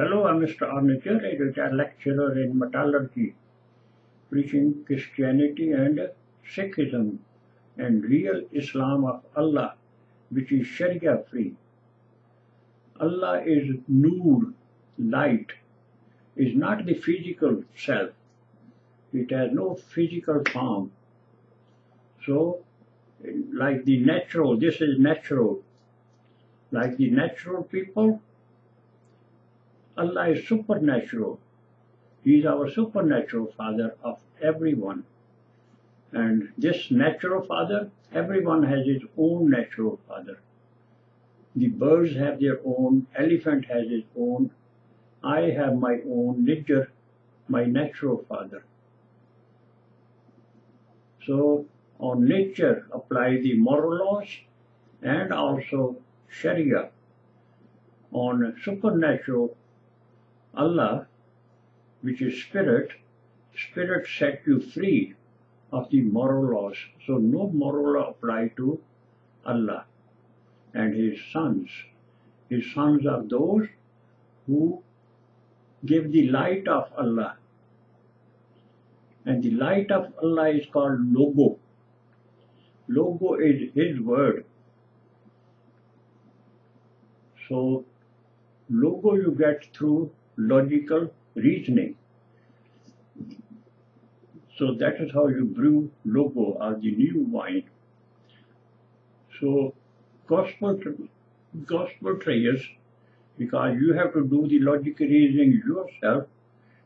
Hello, I'm Mr. Armature, a lecturer in metallurgy, preaching Christianity and Sikhism and real Islam of Allah, which is Sharia free. Allah is Noor, light, is not the physical self. It has no physical form. So, like the natural, this is natural. Like the natural people, Allah is supernatural. He is our supernatural Father of everyone. And this natural Father, everyone has his own natural Father. The birds have their own, elephant has his own, I have my own nature, my natural Father. So on nature apply the moral laws and also Sharia. On supernatural Allah, which is spirit, spirit set you free of the moral laws. So no moral law apply to Allah and his sons. His sons are those who give the light of Allah. And the light of Allah is called Logo. Logo is His word. So, Logo you get through logical reasoning. So that is how you brew Logo or the new wine. So, gospel, gospel prayers, because you have to do the logical reasoning yourself,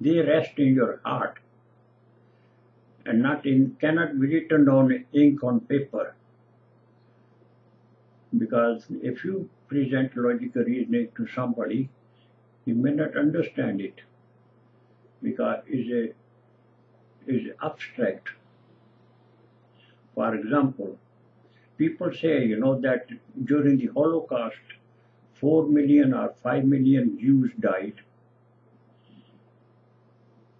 they rest in your heart and not in cannot be written on ink on paper. Because if you present logical reasoning to somebody, he may not understand it because it's a is abstract. For example, people say, you know, that during the Holocaust, 4 million or 5 million Jews died.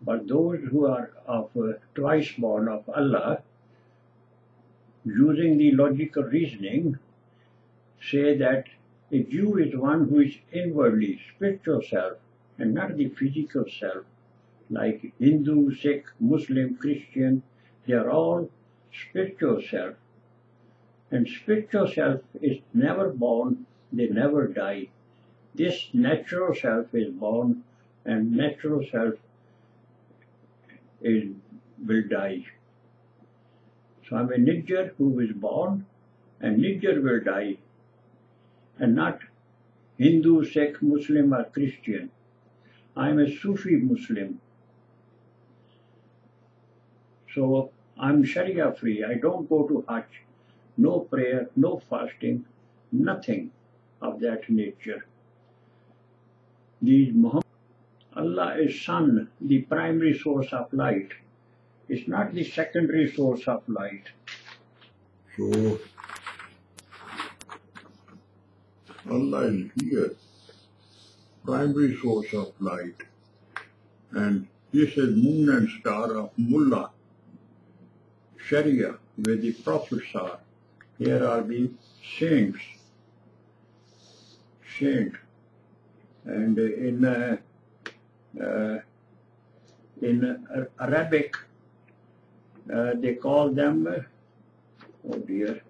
But those who are of uh, twice born of Allah, using the logical reasoning, say that a Jew is one who is inwardly spiritual self and not the physical self, like Hindu, Sikh, Muslim, Christian, they are all spiritual self. And spiritual self is never born, they never die. This natural self is born and natural self is, will die. So I'm a Nijjhar who is born and Nijjhar will die and not Hindu, Sikh, Muslim or Christian. I'm a Sufi Muslim. So I'm Sharia free. I don't go to Hajj. No prayer, no fasting, nothing of that nature. These Muhammad, Allah is Sun, the primary source of light. It's not the secondary source of light. So Allah is here, primary source of light. And this is moon and star of Mullah, Sharia, where the prophets are. Here are the saints, saint. And in uh, uh, in Arabic, uh, they call them, oh dear,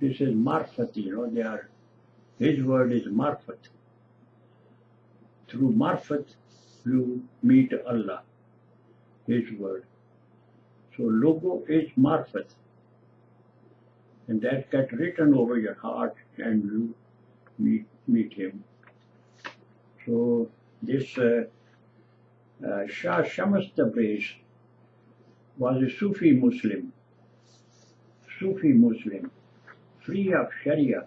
this is marfat, you know, they are, his word is marfat. Through marfat, you meet Allah, his word. So logo is marfat. And that get written over your heart and you meet, meet him. So this uh, uh, Shah Shams Tabriz was a Sufi Muslim, Sufi Muslim, free of Sharia,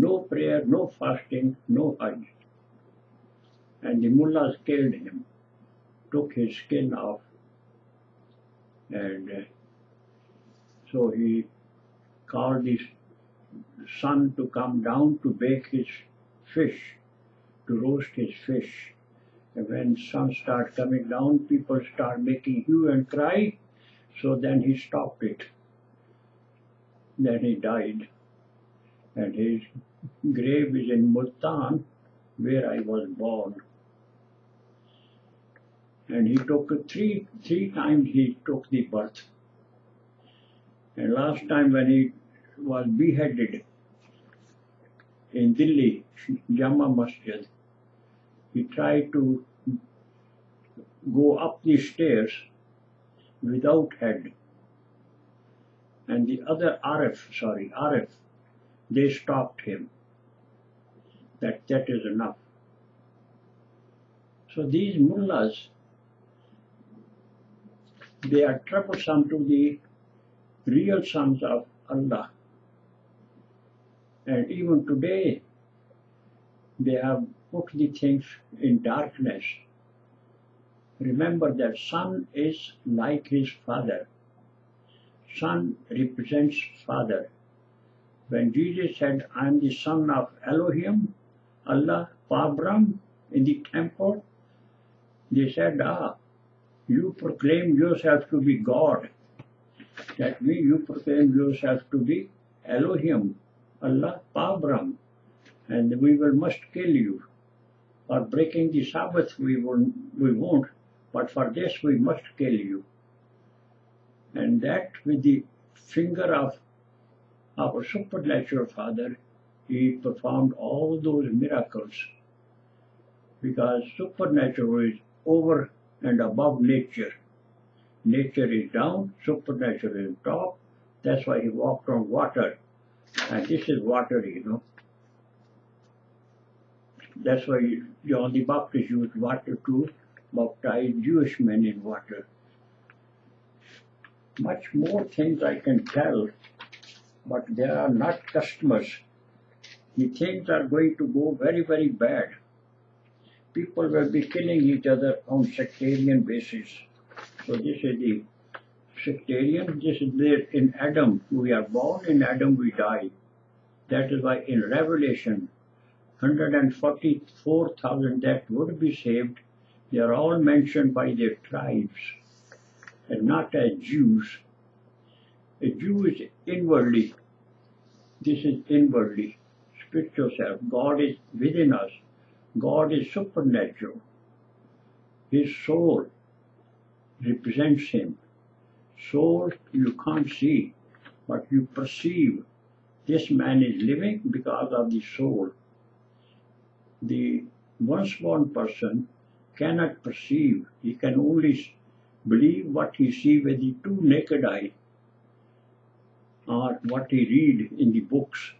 no prayer, no fasting, no Hajj. And the mullahs killed him, took his skin off, and uh, so he called his son to come down to bake his fish, to roast his fish. And when sun starts coming down, people start making hue and cry. So then he stopped it. Then he died. And his grave is in Multan, where I was born. And he took three three times he took the birth. And last time when he was beheaded in Delhi, Jama Masjid, he tried to go up the stairs without head. And the other Arif, sorry, Arif, they stopped him. That that is enough. So these mullahs, they are troublesome to the real sons of Allah. And even today, they have put the things in darkness. Remember that son is like his father. Son represents father. When Jesus said, I am the son of Elohim, Allah, Parbrahm, in the temple, they said, Ah, you proclaim yourself to be God. That means you proclaim yourself to be Elohim, Allah, Parbrahm, and we will must kill you. For breaking the Sabbath we won't, we won't, but for this we must kill you. And that with the finger of our supernatural Father, he performed all those miracles because supernatural is over and above nature. Nature is down, supernatural is top. That's why he walked on water. And this is water, you know. That's why John the Baptist used water to baptize Jewish men in water. Much more things I can tell, but they are not customers. The things are going to go very, very bad. People will be killing each other on sectarian basis. So this is the sectarian, this is there in Adam. We are born in Adam, we die. That is why in Revelation, 144,000 that would be saved, they are all mentioned by their tribes and not as Jews. A Jew is inwardly. This is inwardly. Spiritual self. God is within us. God is supernatural. His soul represents him. Soul you can't see, but you perceive. This man is living because of the soul. The once born person cannot perceive. He can only believe what he sees with the two naked eye or what we read in the books,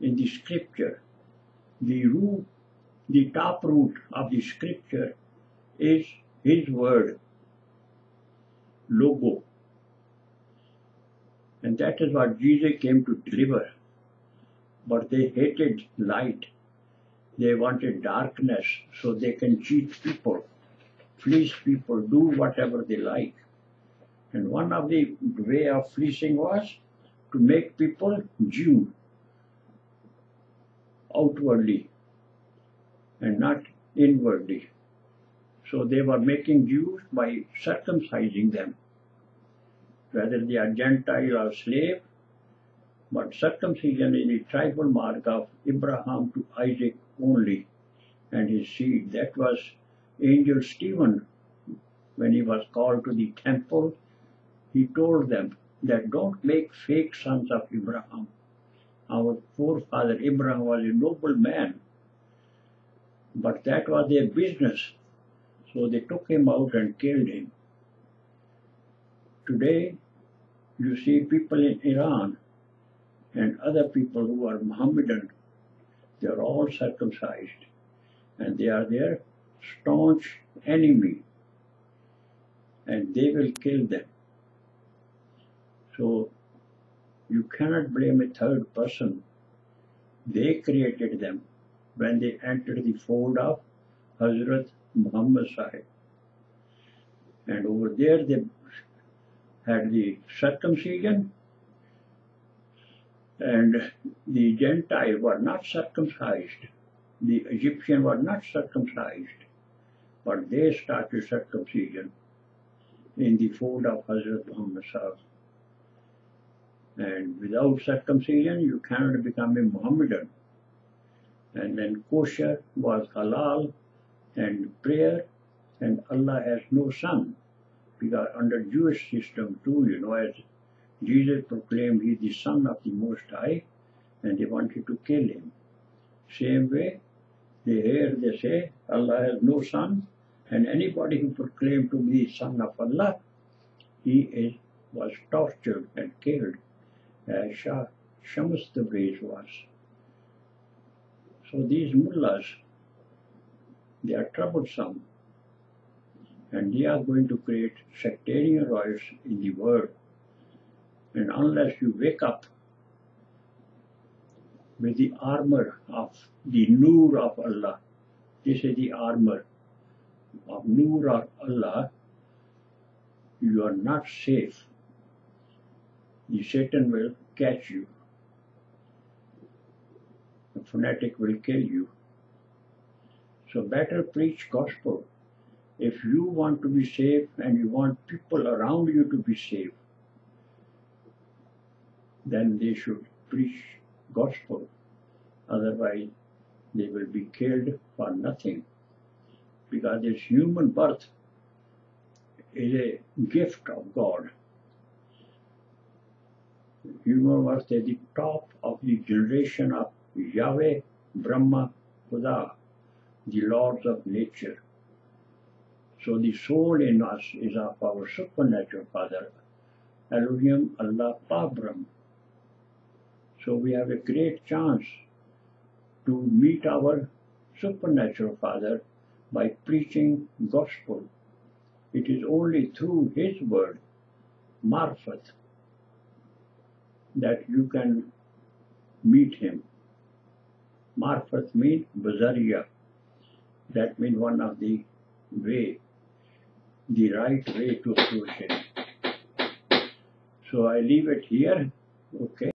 in the scripture. The root, the top root of the scripture is his word, logo. And that is what Jesus came to deliver. But they hated light. They wanted darkness so they can cheat people, fleece people, do whatever they like. And one of the way of fleecing was to make people Jew outwardly and not inwardly. So they were making Jews by circumcising them, whether they are Gentile or slave. But circumcision is the tribal mark of Abraham to Isaac only and his seed. That was Angel Stephen when he was called to the temple. He told them that don't make fake sons of Abraham. Our forefather Abraham was a noble man, but that was their business. So they took him out and killed him. Today, you see people in Iran and other people who are Mohammedan, they are all circumcised and they are their staunch enemy and they will kill them. So you cannot blame a third person. They created them when they entered the fold of Hazrat Muhammad Sahib. And over there they had the circumcision and the Gentile were not circumcised. The Egyptian were not circumcised, but they started circumcision in the fold of Hazrat Muhammad Sahib. And without circumcision, you cannot become a Mohammedan. and then kosher was halal and prayer and Allah has no son because under Jewish system too, you know, as Jesus proclaimed he is the son of the Most High and they wanted to kill him. Same way, they hear they say Allah has no son and anybody who proclaimed to be the son of Allah, he is, was tortured and killed Eh, Shah Shams Tabriz was. So these mullahs, they are troublesome and they are going to create sectarian riots in the world. And unless you wake up with the armor of the Noor of Allah, this is the armor of Noor of Allah, you are not safe. Satan will catch you. The fanatic will kill you. So better preach gospel. If you want to be safe and you want people around you to be safe, then they should preach gospel. Otherwise, they will be killed for nothing. Because this human birth is a gift of God. Human was at the top of the generation of Yahweh, Brahma, Khuda, the lords of nature. So the soul in us is of our supernatural Father, Elohim Allah Parbrahm. So we have a great chance to meet our supernatural Father by preaching gospel. It is only through His word, Marfat, that you can meet Him. Marfat means Bazariya. That means one of the way, the right way to approach Him. So I leave it here. Okay.